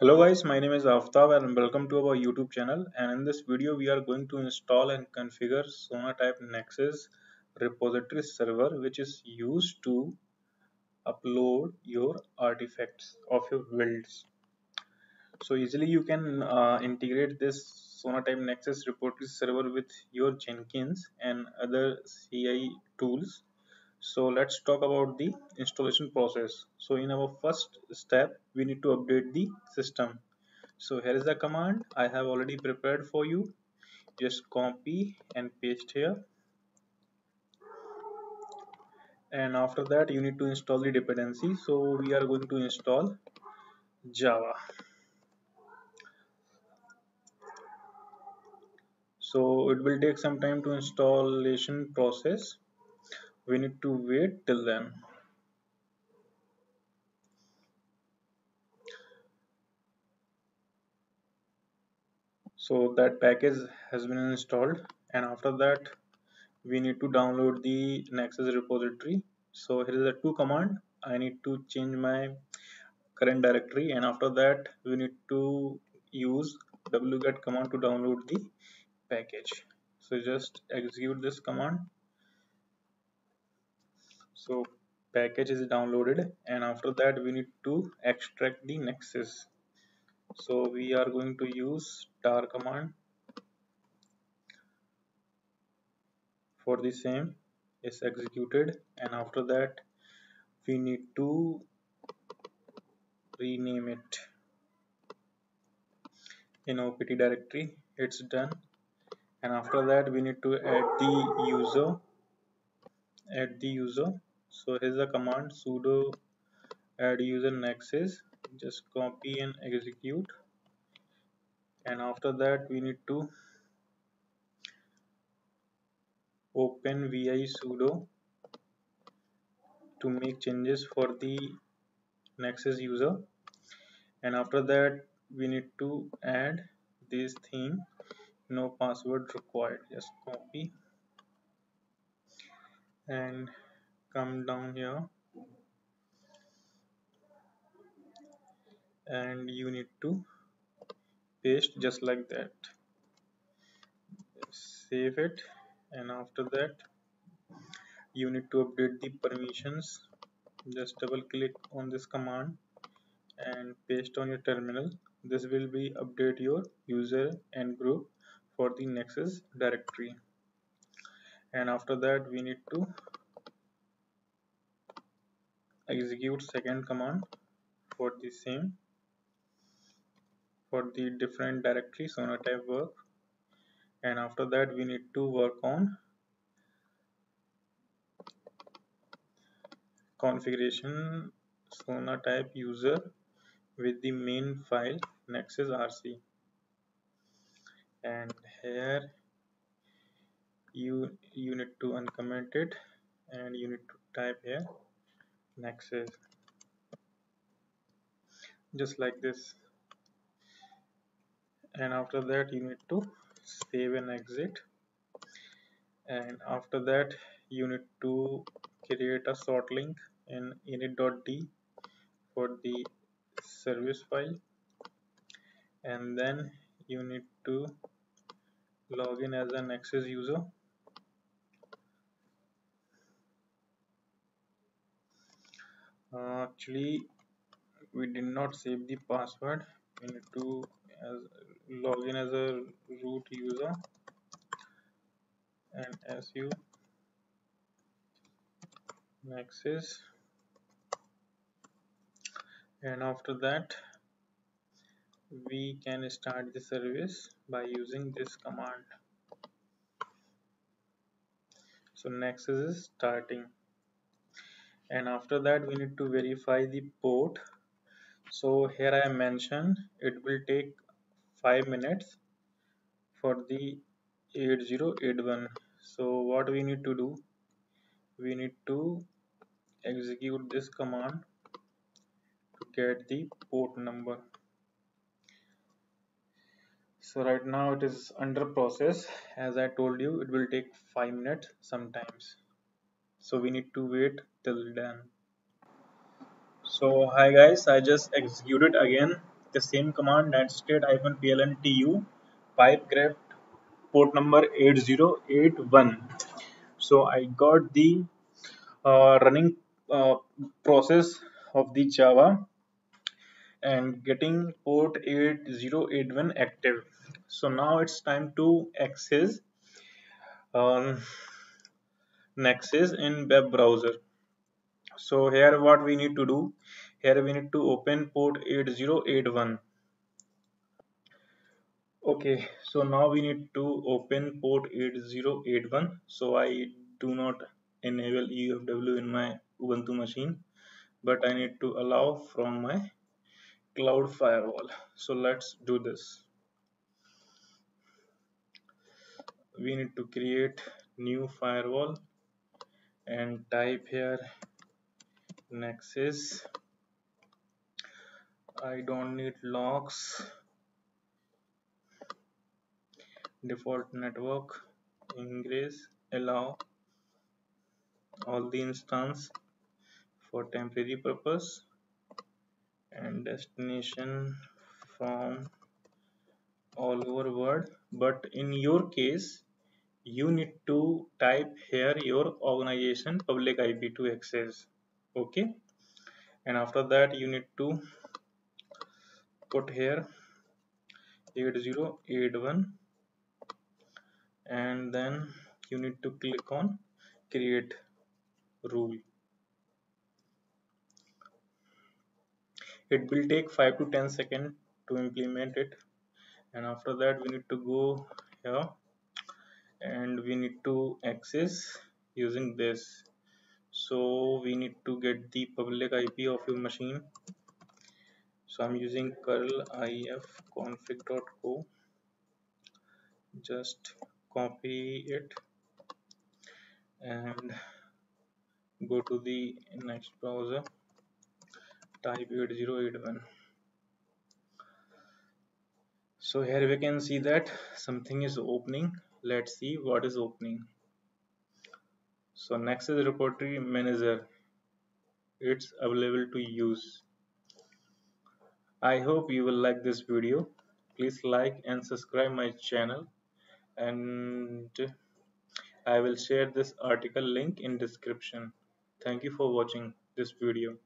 Hello guys, my name is Aftab and welcome to our YouTube channel and in this video we are going to install and configure Sonatype Nexus repository server which is used to upload your artifacts of your builds. So easily you can uh, integrate this Sonatype Nexus repository server with your Jenkins and other CI tools so let's talk about the installation process. So in our first step we need to update the system. So here is the command i have already prepared for you. Just copy and paste here. And after that you need to install the dependency. So we are going to install java. So it will take some time to installation process we need to wait till then. So that package has been installed and after that we need to download the nexus repository. So here is the two command. I need to change my current directory and after that we need to use wget command to download the package. So just execute this command so package is downloaded and after that we need to extract the nexus. So we are going to use tar command for the same. Is executed and after that we need to rename it. In opt directory it's done. And after that we need to add the user add the user so here's the command sudo add user nexus just copy and execute. And after that we need to open visudo to make changes for the nexus user. And after that we need to add this theme no password required just copy. And come down here. And you need to paste just like that. Save it. And after that you need to update the permissions. Just double click on this command and paste on your terminal. This will be update your user and group for the nexus directory. And after that we need to execute second command for the same for the different directory sonatype work. And after that we need to work on configuration sonatype user with the main file nexus rc and here you you need to uncomment it and you need to type here nexus. Just like this. And after that you need to save and exit. And after that you need to create a soft link in init.d for the service file. And then you need to log in as an nexus user actually we did not save the password. We need to as, log in as a root user and su nexus and after that we can start the service by using this command. So nexus is starting and after that we need to verify the port. So here I mentioned it will take 5 minutes for the 8081 so what we need to do? We need to execute this command to get the port number. So right now it is under process. As I told you it will take 5 minutes sometimes. So we need to wait till then. So hi guys i just executed again the same command netstat-plntu pipe grep port number 8081 so I got the uh, running uh, process of the Java and getting port 8081 active. So now it's time to access um, Nexus in web browser so here what we need to do here we need to open port 8081 okay so now we need to open port 8081 so I do not enable UFW in my Ubuntu machine but I need to allow from my cloud firewall. So let's do this. We need to create new firewall and type here nexus. I don't need logs default network. Ingress. Allow. All the instance for temporary purpose. And destination from all over world. But in your case you need to type here your organization public IP to access okay. And after that you need to put here 8081 and then you need to click on create rule. It will take 5 to 10 seconds to implement it. And after that we need to go here. And we need to access using this so we need to get the public IP of your machine. So I'm using curl if config.co just copy it and go to the next browser. Type 8081 so here we can see that something is opening. Let's see what is opening so Nexus repository manager. It's available to use. I hope you will like this video. Please like and subscribe my channel. And i will share this article link in description. Thank you for watching this video